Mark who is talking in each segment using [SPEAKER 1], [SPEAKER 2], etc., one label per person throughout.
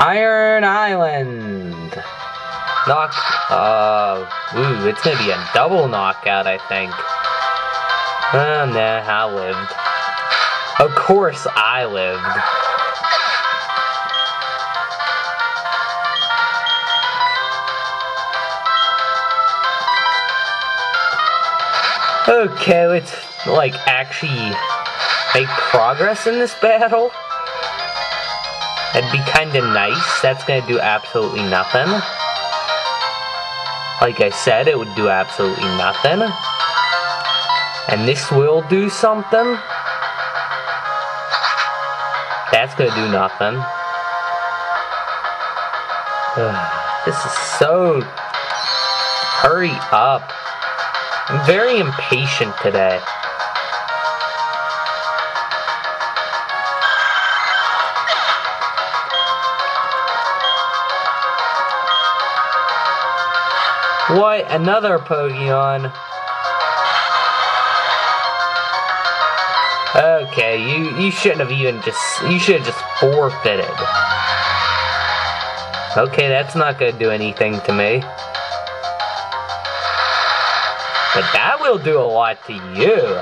[SPEAKER 1] Iron Island. Knock. Uh, ooh, it's gonna be a double knockout, I think. Oh, nah, I lived. Of course, I lived. Okay, let's like actually make progress in this battle. That'd be kinda nice. That's gonna do absolutely nothing. Like I said, it would do absolutely nothing. And this will do something. That's gonna do nothing. this is so... Hurry up. I'm very impatient today. What? Another Pokemon? Okay, you, you shouldn't have even just, you should have just forfeited. Okay, that's not gonna do anything to me. But that will do a lot to you.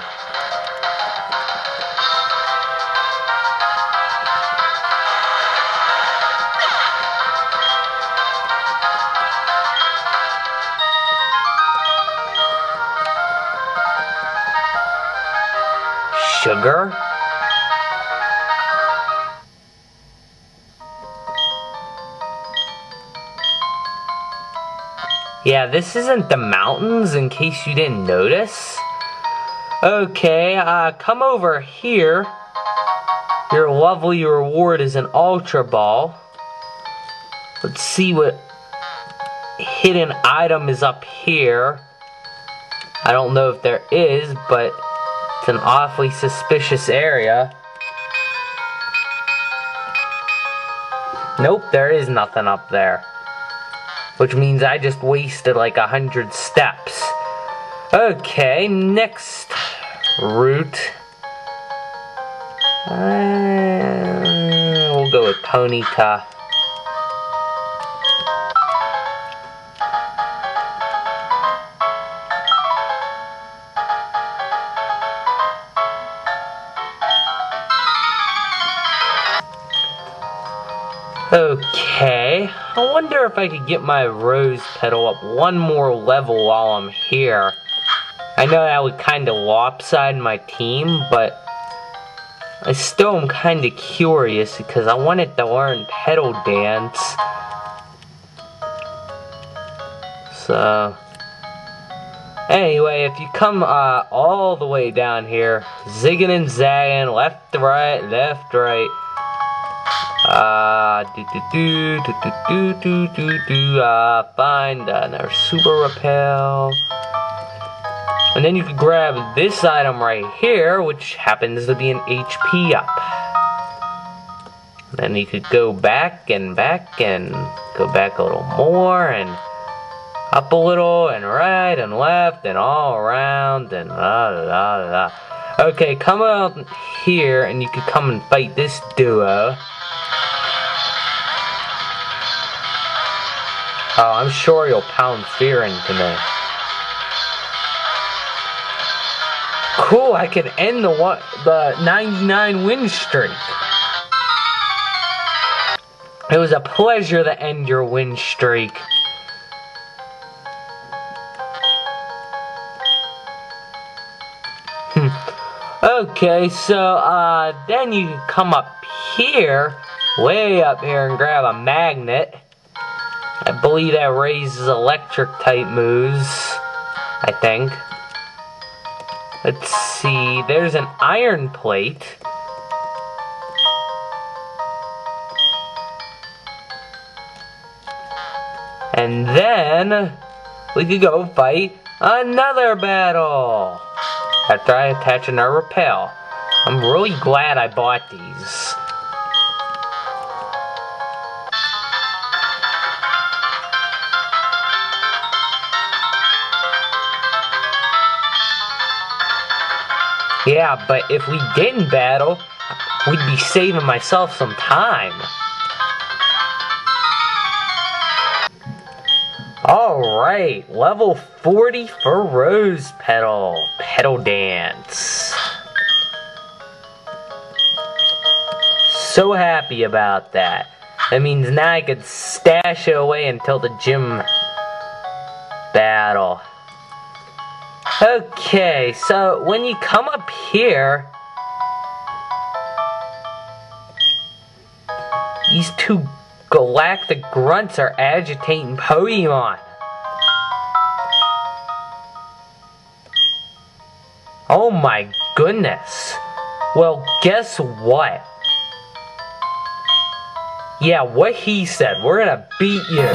[SPEAKER 1] Yeah, this isn't the mountains, in case you didn't notice. Okay, uh, come over here. Your lovely reward is an Ultra Ball. Let's see what hidden item is up here. I don't know if there is, but it's an awfully suspicious area. Nope, there is nothing up there. Which means I just wasted like a hundred steps. Okay, next route. Uh, we'll go with Ponyta. Okay, I wonder if I could get my rose petal up one more level while I'm here. I know that would kind of lopside my team, but I still am kind of curious because I wanted to learn Petal Dance. So, anyway, if you come uh, all the way down here, zigging and zagging, left to right, left to right, uh, do do do do do do do do uh, find another super repel. And then you can grab this item right here, which happens to be an HP up. Then you could go back and back and go back a little more and up a little and right and left and all around and la la la. Okay, come out here and you could come and fight this duo. Oh, I'm sure you'll pound fear into me. Cool, I can end the one, the 99 win streak. It was a pleasure to end your win streak. Hmm. okay, so uh, then you can come up here, way up here, and grab a magnet. Believe that raises electric type moves. I think. Let's see. There's an iron plate. And then we could go fight another battle. After I attach another repel. I'm really glad I bought these. Yeah, but if we didn't battle, we'd be saving myself some time. Alright, level 40 for Rose Petal. Petal Dance. So happy about that. That means now I could stash it away until the gym battle. Okay, so when you come up here, these two galactic grunts are agitating Pokemon. Oh my goodness. Well, guess what? Yeah, what he said. We're gonna beat you.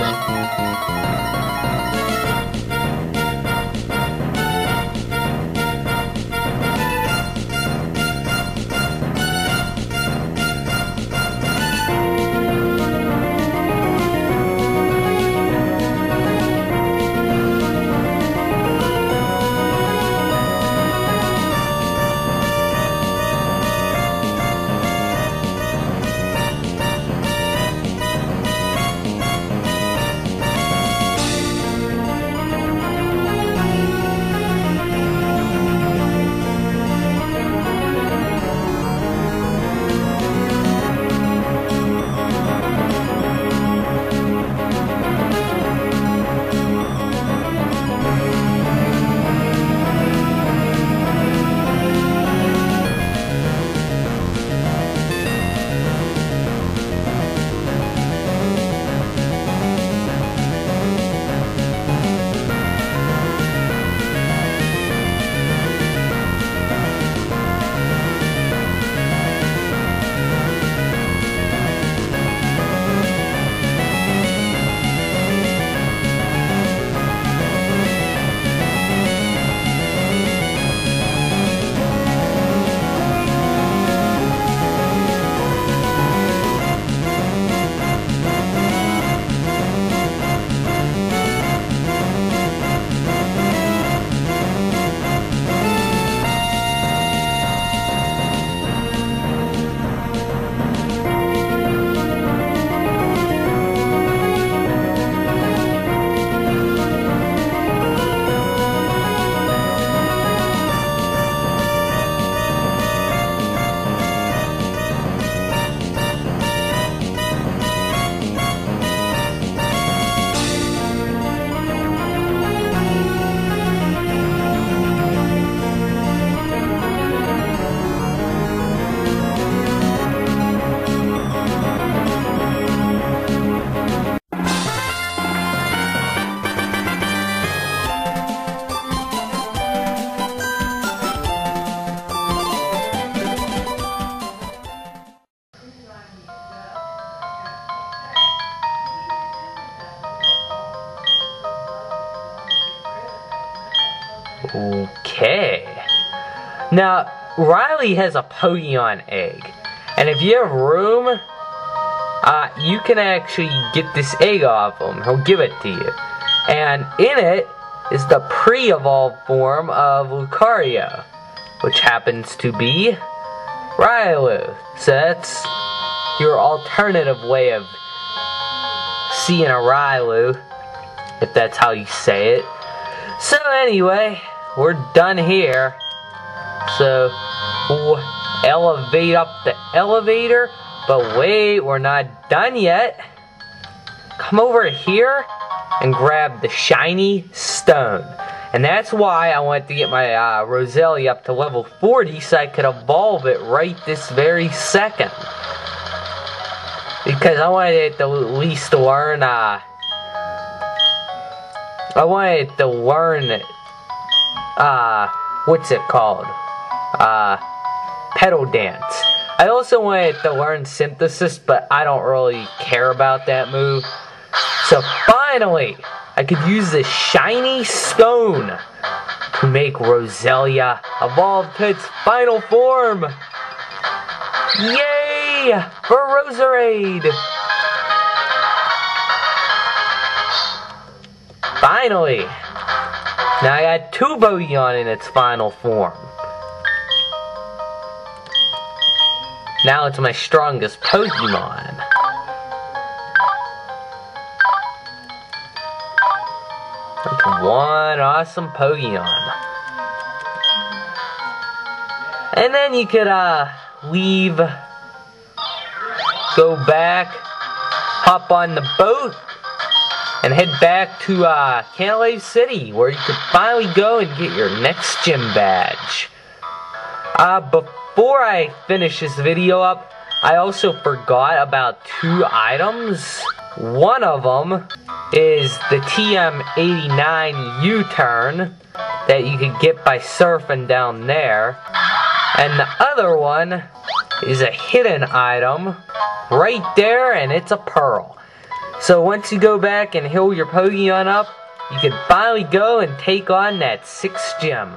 [SPEAKER 1] Now, Riley has a Pokemon egg. And if you have room, uh, you can actually get this egg off him. He'll give it to you. And in it is the pre-evolved form of Lucario, which happens to be Riolu. So that's your alternative way of seeing a Riolu, if that's how you say it. So anyway, we're done here. So we'll elevate up the elevator. But wait, we're not done yet. Come over here and grab the shiny stone. And that's why I wanted to get my uh, Roselia up to level 40 so I could evolve it right this very second. Because I wanted it to at least learn, uh, I wanted to learn uh, what's it called? Uh, Petal Dance. I also wanted to learn synthesis, but I don't really care about that move. So finally, I could use this shiny stone to make Roselia evolve to its final form. Yay! For Roserade! Finally! Now I got Pokemon in its final form. Now it's my strongest Pokemon. one awesome Pokemon. And then you could uh, leave, go back, hop on the boat, and head back to uh, Canalave City, where you could finally go and get your next gym badge. Uh, before I finish this video up, I also forgot about two items. One of them is the TM89 U-turn that you could get by surfing down there. And the other one is a hidden item right there and it's a pearl. So once you go back and heal your Pokemon up, you can finally go and take on that sixth gym.